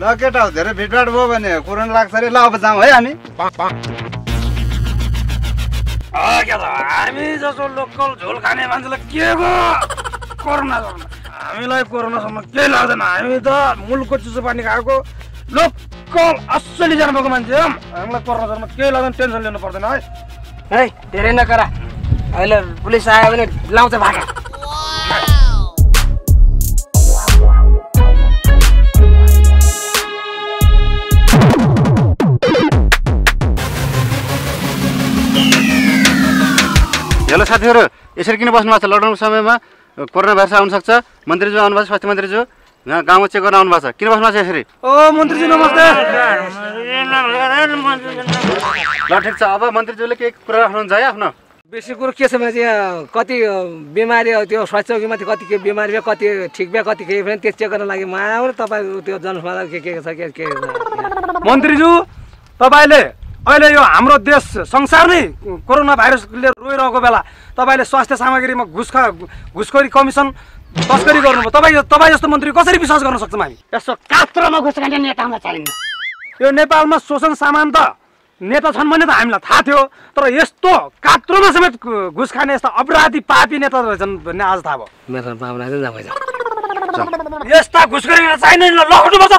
ल केटा हो धेरै भिडभाड भयो भने कोरोना लाग्छ अरे। ल अब जाउँ है हामी। हामी जस्तो लोकल झोल खाने मान्छेलाई के गो कोरोना कोरोना हामीलाई कोरोनासम्म केही लाग्दैन। हामी त मुलुकको चिसो पानी खाएको लोकल असली जन्मको मान्छे हौ। हामीलाई कोरोनासम्म केही लाग्दैन टेन्सन लिनु पर्दैन है। है धेरै नकरा अहिले पुलिस आयो भने लाउँछ भाका। हेलो साथीहरू यसरी किन बस्नु भएको छ? लकडाउनको समयमा कोरोना भाइरस आउनु सक्छ मन्त्रीज्यू आउनु भएको छ स्वास्थ्य मन्त्रीज्यू? यहाँ गाउँमा चेक गर्न आउनु भएको छ। किन बस्नु भएको छ यसरी? ओ मन्त्रीजी नमस्ते। ल ठिक छ। अब मन्त्रीज्यूले के कुरा राख्नुहुन्छ? है आफ्नो। बेसी कुरो के छ भने चाहिँ यहाँ कति बिमारी त्यो स्वास्थ्य चौकीमाथि कति के बिमारी भयो कति ठिक भयो कति के भयो त्यो चेक गर्न लागि म आयो तपाईँको त्यो जनसमाचार के के छ के के मन्त्रीज्यू तपाईँले अहिले यो हाम्रो देश संसार नै कोरोना भाइरसले रोइरहेको बेला तपाईँले स्वास्थ्य सामग्रीमा घुस घुसखोरी कमिसन तस्करी गर्नुभयो। तपाईँ तपाईँ जस्तो मन्त्री कसरी विश्वास गर्न सक्छौँ हामी? यस्तो कात्रोमा घुस खाने नेता हुन चाहिन्न यो नेपालमा शोषण सामान त नेता छन् भन्ने त हामीलाई थाहा थियो तर यस्तो कात्रोमा समेत घुस खाने यस्ता अपराधी पापी नेता रहेछन् भन्ने आज थाहा भयो। यस्ता घुसखोरी चाहिँदैन लग्नुपर्छ।